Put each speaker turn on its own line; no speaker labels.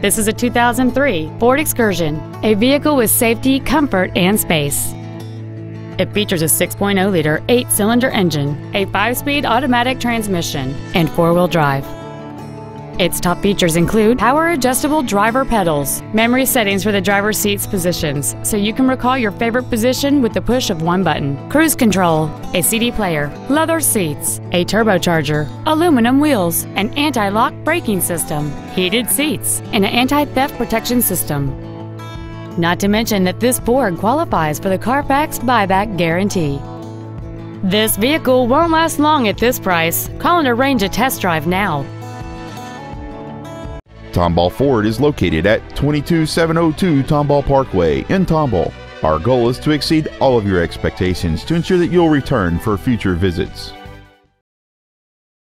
This is a 2003 Ford Excursion, a vehicle with safety, comfort, and space. It features a 6.0-liter eight-cylinder engine, a five-speed automatic transmission, and four-wheel drive. Its top features include power adjustable driver pedals, memory settings for the driver's seat's positions, so you can recall your favorite position with the push of one button, cruise control, a CD player, leather seats, a turbocharger, aluminum wheels, an anti-lock braking system, heated seats, and an anti-theft protection system. Not to mention that this Ford qualifies for the Carfax buyback guarantee. This vehicle won't last long at this price. Call and arrange a test drive now.
Tomball Ford is located at 22702 Tomball Parkway in Tomball. Our goal is to exceed all of your expectations to ensure that you'll return for future visits.